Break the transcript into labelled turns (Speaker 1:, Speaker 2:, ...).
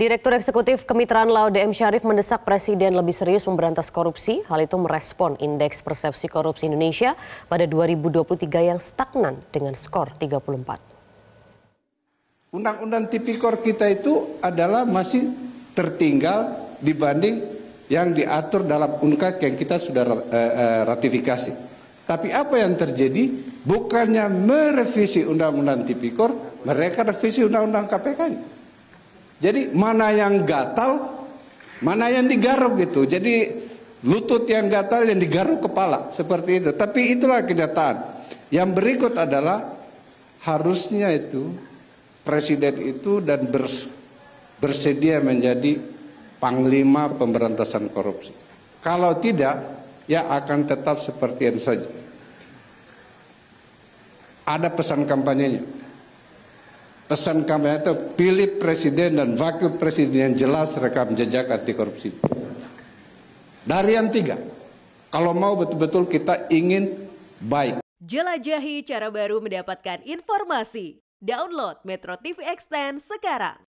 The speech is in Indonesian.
Speaker 1: Direktur Eksekutif Kemitraan Laude M. Syarif mendesak Presiden lebih serius memberantas korupsi. Hal itu merespon Indeks Persepsi Korupsi Indonesia pada 2023 yang stagnan dengan skor 34.
Speaker 2: Undang-undang tipikor kita itu adalah masih tertinggal dibanding yang diatur dalam UNKAK yang kita sudah uh, uh, ratifikasi. Tapi apa yang terjadi? Bukannya merevisi undang-undang tipikor, mereka revisi undang-undang KPK. -nya. Jadi mana yang gatal, mana yang digaruk gitu. Jadi lutut yang gatal yang digaruk kepala seperti itu. Tapi itulah kenyataan. Yang berikut adalah harusnya itu presiden itu dan bers, bersedia menjadi panglima pemberantasan korupsi. Kalau tidak, ya akan tetap seperti itu saja. Ada pesan kampanyenya pesan kami itu pilih presiden dan wakil presiden yang jelas rekam jejak anti korupsi. Dari yang tiga, kalau mau betul-betul kita ingin baik.
Speaker 3: Jelajahi cara baru mendapatkan informasi. Download Metro TV Extend sekarang.